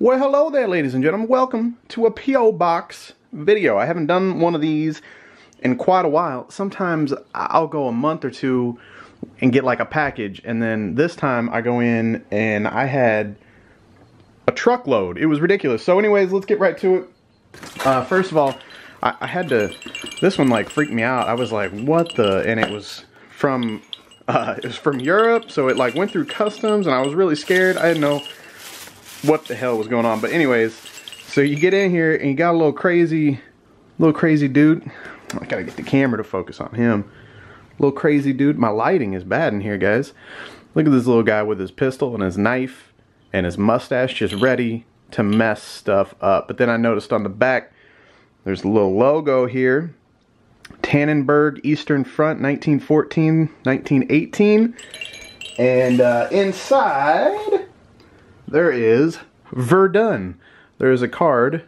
Well, hello there, ladies and gentlemen. Welcome to a P.O. Box video. I haven't done one of these in quite a while. Sometimes I'll go a month or two and get like a package, and then this time I go in and I had a truckload. It was ridiculous. So anyways, let's get right to it. Uh, first of all, I, I had to, this one like freaked me out. I was like, what the, and it was from, uh, it was from Europe, so it like went through customs, and I was really scared. I didn't know what the hell was going on. But anyways, so you get in here and you got a little crazy, little crazy dude. I gotta get the camera to focus on him. Little crazy dude. My lighting is bad in here, guys. Look at this little guy with his pistol and his knife and his mustache just ready to mess stuff up. But then I noticed on the back, there's a little logo here. Tannenberg Eastern Front 1914, 1918. And uh, inside, there is Verdun. There is a card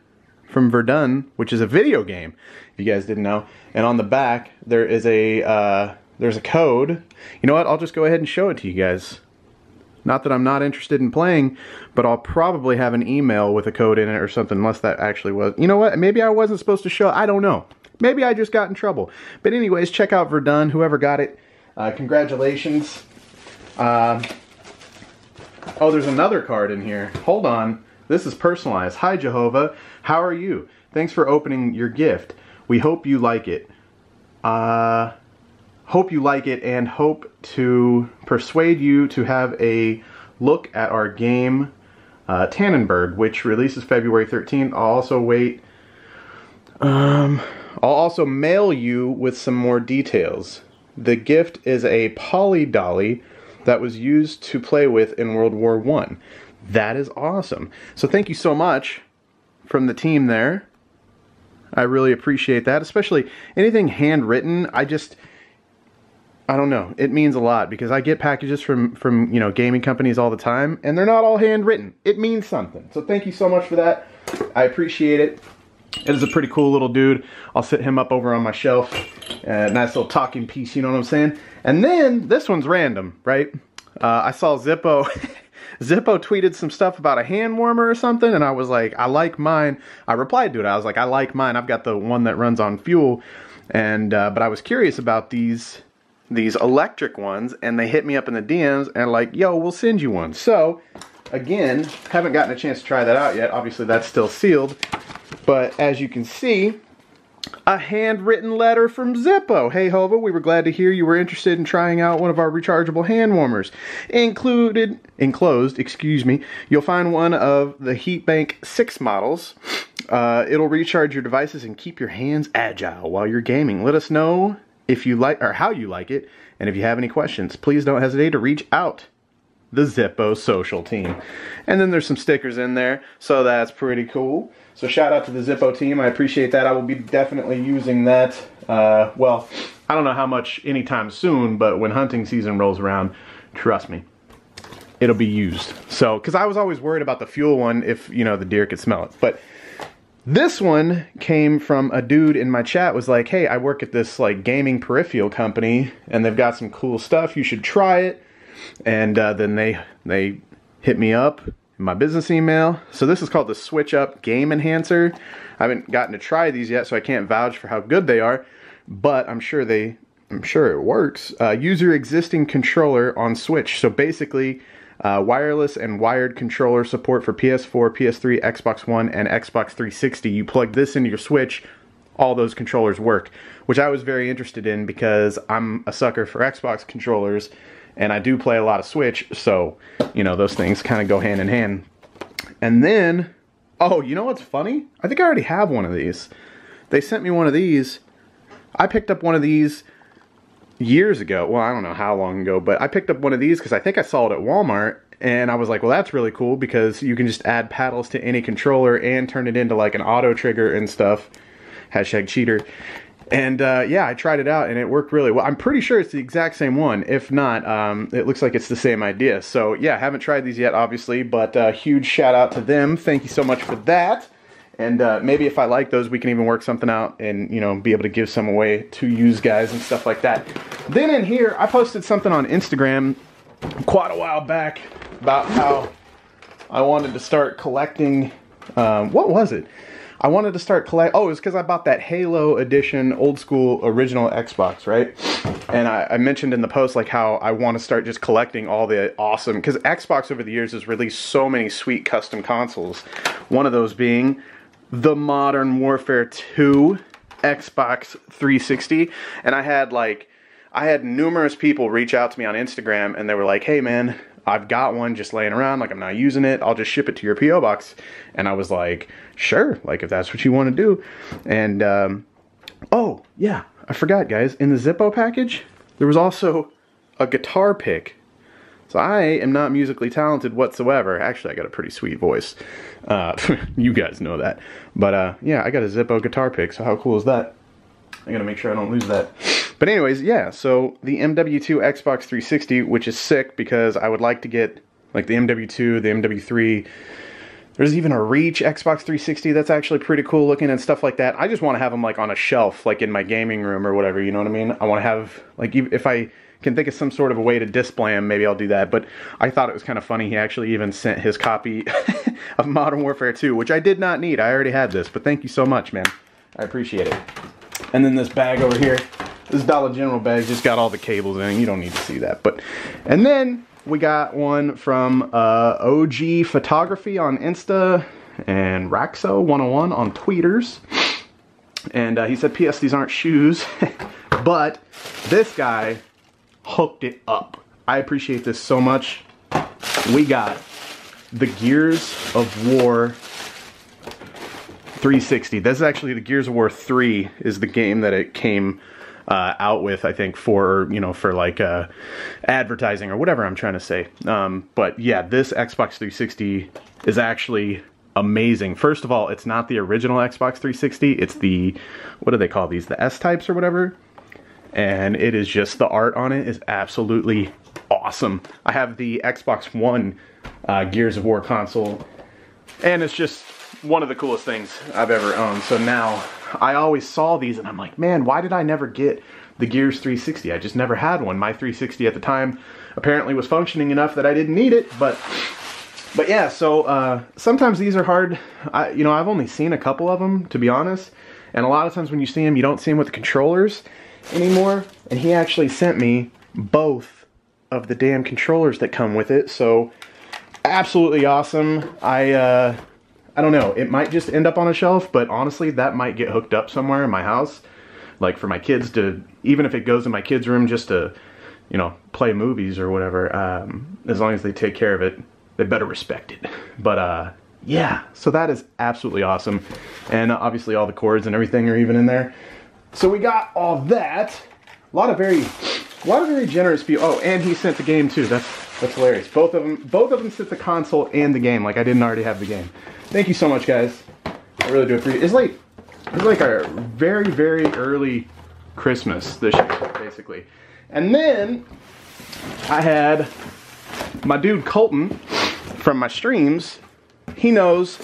from Verdun, which is a video game, if you guys didn't know. And on the back, there is a uh, there's a code. You know what? I'll just go ahead and show it to you guys. Not that I'm not interested in playing, but I'll probably have an email with a code in it or something, unless that actually was. You know what? Maybe I wasn't supposed to show. I don't know. Maybe I just got in trouble. But anyways, check out Verdun. Whoever got it, uh, congratulations. Uh, oh, there's another card in here. Hold on. This is personalized. Hi, Jahova. How are you? Thanks for opening your gift. We hope you like it. Uh, hope you like it and hope to persuade you to have a look at our game uh, Tannenberg, which releases February 13th. I'll also wait. Um, I'll also mail you with some more details. The gift is a poly dolly that was used to play with in World War One. That is awesome. So thank you so much from the team there. I really appreciate that, especially anything handwritten. I just I don't know. It means a lot because I get packages from from, you know, gaming companies all the time and they're not all handwritten. It means something. So thank you so much for that. I appreciate it. It is a pretty cool little dude. I'll sit him up over on my shelf. Uh, nice little talking piece, you know what I'm saying? And then this one's random, right? Uh, I saw Zippo. Zippo tweeted some stuff about a hand warmer or something, and I was like, I like mine. I replied to it. I was like, I like mine. I've got the one that runs on fuel, and uh, but I was curious about these these electric ones, and they hit me up in the DMs and like, yo, we'll send you one. So again, haven't gotten a chance to try that out yet. Obviously, that's still sealed, but as you can see, a handwritten letter from Zippo. Hey Hova, we were glad to hear you were interested in trying out one of our rechargeable hand warmers. Included, enclosed, excuse me, you'll find one of the Heatbank 6 models. Uh, it'll recharge your devices and keep your hands agile while you're gaming. Let us know if you like or how you like it, and if you have any questions, please don't hesitate to reach out the Zippo social team. And then there's some stickers in there, so that's pretty cool. So shout out to the Zippo team. I appreciate that. I will be definitely using that. Uh, well, I don't know how much anytime soon, but when hunting season rolls around, trust me, it'll be used. So, because I was always worried about the fuel one if, you know, the deer could smell it. But this one came from a dude in my chat was like, hey, I work at this like gaming peripheral company and they've got some cool stuff. You should try it and uh, then they they hit me up in my business email. So this is called the Switch Up Game Enhancer. I haven't gotten to try these yet, so I can't vouch for how good they are, but I'm sure they I'm sure it works. Uh, use your existing controller on Switch. So basically, uh, wireless and wired controller support for PS4, PS3, Xbox One, and Xbox 360. You plug this into your Switch, all those controllers work, which I was very interested in because I'm a sucker for Xbox controllers and I do play a lot of Switch, so you know those things kind of go hand in hand. And then, oh, you know what's funny? I think I already have one of these. They sent me one of these. I picked up one of these years ago. Well, I don't know how long ago, but I picked up one of these because I think I saw it at Walmart. And I was like, well, that's really cool because you can just add paddles to any controller and turn it into like an auto trigger and stuff. Hashtag cheater. And uh, yeah, I tried it out and it worked really well. I'm pretty sure it's the exact same one. If not, um, it looks like it's the same idea. So yeah, haven't tried these yet, obviously, but uh, huge shout out to them. Thank you so much for that. And uh, maybe if I like those, we can even work something out and you know be able to give some away to use guys and stuff like that. Then in here, I posted something on Instagram quite a while back about how I wanted to start collecting. Um, what was it? I wanted to start collect. Oh, it was because I bought that Halo edition, old school, original Xbox, right? And I, I mentioned in the post like how I want to start just collecting all the awesome because Xbox over the years has released so many sweet custom consoles. One of those being the Modern Warfare 2 Xbox 360, and I had like I had numerous people reach out to me on Instagram and they were like, "Hey man, I've got one just laying around, like I'm not using it. I'll just ship it to your PO box." And I was like, "Sure, like if that's what you want to do." And um, oh yeah, I forgot, guys. In the Zippo package, there was also a guitar pick. So I am not musically talented whatsoever. Actually, I got a pretty sweet voice. Uh, you guys know that. But uh, yeah, I got a Zippo guitar pick. So how cool is that? I gotta make sure I don't lose that. But anyways, yeah, so the MW2 Xbox 360, which is sick because I would like to get like the MW2, the MW3. There's even a Reach Xbox 360 that's actually pretty cool looking and stuff like that. I just want to have them like on a shelf, like in my gaming room or whatever, you know what I mean? I want to have, like, if I can think of some sort of a way to display them, maybe I'll do that. But I thought it was kind of funny. He actually even sent his copy of Modern Warfare 2, which I did not need. I already had this, but thank you so much, man. I appreciate it. And then this bag over here, this Dollar General bag just got all the cables in it. You don't need to see that. But And then we got one from uh, OG Photography on Insta and Raxo101 on Tweeters. And uh, he said, P.S. These aren't shoes, but this guy hooked it up. I appreciate this so much. We got the Gears of War 360. This is actually the Gears of War 3 is the game that it came uh, out with, I think, for, you know, for like uh, advertising or whatever I'm trying to say. Um, but yeah, this Xbox 360 is actually amazing. First of all, it's not the original Xbox 360. It's the, what do they call these? The S-types or whatever? And it is just, the art on it is absolutely awesome. I have the Xbox One uh, Gears of War console, and it's just one of the coolest things I've ever owned. So now I always saw these and I'm like, man, why did I never get the Gears 360? I just never had one. My 360 at the time apparently was functioning enough that I didn't need it, but but yeah, so uh, sometimes these are hard. I, you know, I've only seen a couple of them, to be honest. And a lot of times when you see them, you don't see them with the controllers anymore. And he actually sent me both of the damn controllers that come with it. So absolutely awesome. I uh, I don't know. It might just end up on a shelf, but honestly, that might get hooked up somewhere in my house. Like for my kids to, even if it goes in my kids' room just to, you know, play movies or whatever, um, as long as they take care of it, they better respect it. But uh, yeah, so that is absolutely awesome. And obviously all the cords and everything are even in there. So we got all that. A lot of very, a lot of very generous people. Oh, and he sent the game too. That's that's hilarious. Both of them, both of them sent the console and the game. Like I didn't already have the game. Thank you so much, guys. I really do appreciate. It. It's like it's like a very very early Christmas this year, basically. And then I had my dude Colton from my streams. He knows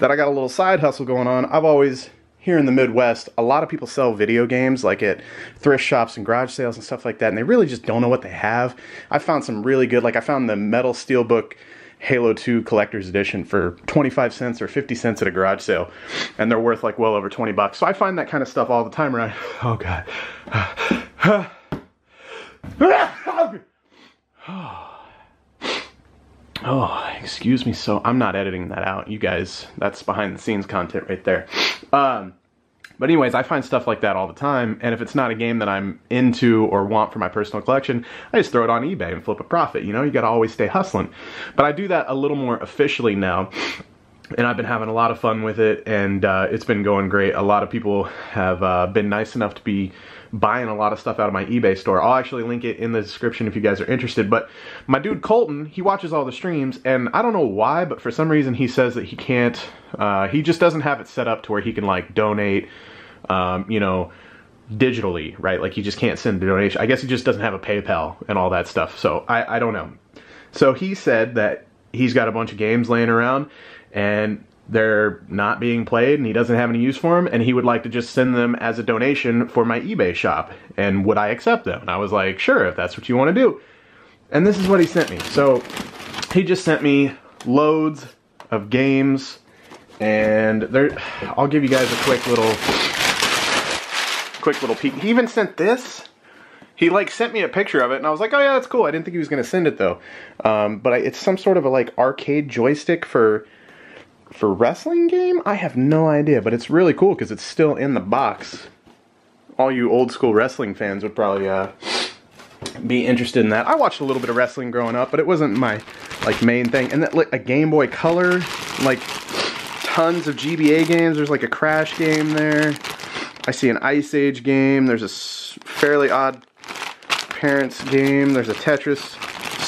that I got a little side hustle going on. I've always here in the Midwest, a lot of people sell video games like at thrift shops and garage sales and stuff like that, and they really just don't know what they have. I found some really good, like I found the Metal Steelbook Halo 2 Collector's Edition for 25 cents or 50 cents at a garage sale, and they're worth like well over 20 bucks. So I find that kind of stuff all the time around. Oh God. Oh, excuse me. So I'm not editing that out. You guys, that's behind the scenes content right there. Um, but anyways, I find stuff like that all the time, and if it's not a game that I'm into or want for my personal collection, I just throw it on eBay and flip a profit. You know, you gotta always stay hustling. But I do that a little more officially now and I've been having a lot of fun with it, and uh, it's been going great. A lot of people have uh, been nice enough to be buying a lot of stuff out of my eBay store. I'll actually link it in the description if you guys are interested. But my dude Colton, he watches all the streams, and I don't know why, but for some reason he says that he can't, uh, he just doesn't have it set up to where he can like donate, um, you know, digitally, right? Like he just can't send a donation. I guess he just doesn't have a PayPal and all that stuff. So I, I don't know. So he said that he's got a bunch of games laying around and they're not being played and he doesn't have any use for them and he would like to just send them as a donation for my eBay shop and would I accept them? And I was like, sure, if that's what you want to do. And this is what he sent me. So he just sent me loads of games, and there, I'll give you guys a quick little, quick little peek. He even sent this. He like sent me a picture of it, and I was like, "Oh yeah, that's cool." I didn't think he was gonna send it though, um, but I, it's some sort of a like arcade joystick for for wrestling game. I have no idea, but it's really cool because it's still in the box. All you old school wrestling fans would probably uh, be interested in that. I watched a little bit of wrestling growing up, but it wasn't my like main thing. And that like a Game Boy Color, like tons of GBA games. There's like a Crash game there. I see an Ice Age game. There's a fairly odd parents game. There's a Tetris,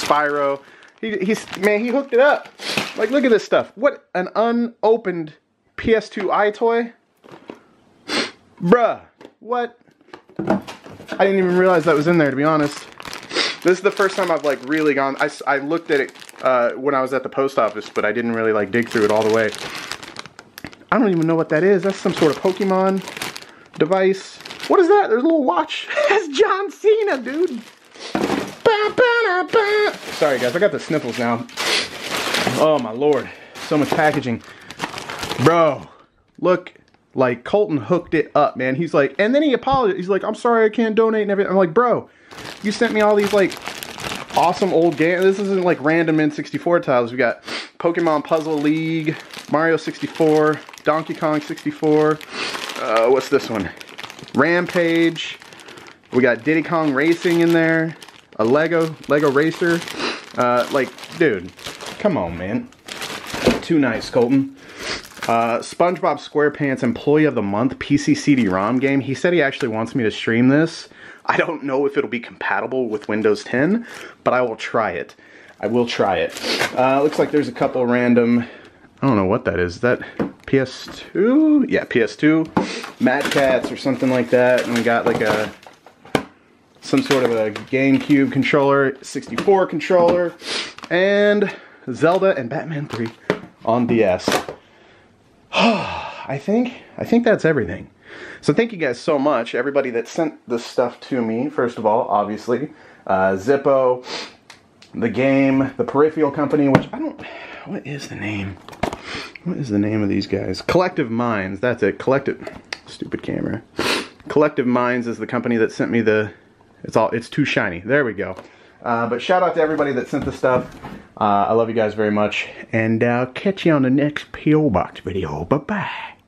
Spyro. He, he's man, he hooked it up. Like, look at this stuff. What an unopened PS2 EyeToy. Bruh, what? I didn't even realize that was in there, to be honest. This is the first time I've, like, really gone... I, I looked at it uh, when I was at the post office, but I didn't really, like, dig through it all the way. I don't even know what that is. That's some sort of Pokemon device. What is that? There's a little watch. That's John Cena, dude. Sorry, guys. I got the sniffles now. Oh, my lord. So much packaging. Bro, look like Colton hooked it up, man. He's like, and then he apologized. He's like, I'm sorry I can't donate and everything. I'm like, bro, you sent me all these like awesome old games. This isn't like random N64 tiles. We got Pokemon Puzzle League, Mario 64, Donkey Kong 64. Uh, what's this one? Rampage. We got Diddy Kong Racing in there. A Lego, Lego Racer. Uh, like, dude, come on, man. Too nice, Colton. Uh, SpongeBob SquarePants Employee of the Month PC CD-ROM game. He said he actually wants me to stream this. I don't know if it'll be compatible with Windows 10, but I will try it. I will try it. Uh, looks like there's a couple random, I don't know what that is. Is that PS2? Yeah, PS2. Mad Catz or something like that. And we got like a, some sort of a GameCube controller, 64 controller, and Zelda and Batman 3 on DS. I think I think that's everything. So thank you guys so much, everybody that sent this stuff to me. First of all, obviously, uh, Zippo, the game, the Peripheral Company, which I don't. What is the name? What is the name of these guys? Collective Minds. That's it. Collective. Stupid camera. Collective Minds is the company that sent me the. It's all. It's too shiny. There we go. Uh, but shout out to everybody that sent the stuff. Uh, I love you guys very much. And I'll catch you on the next P.O. Box video. Bye-bye.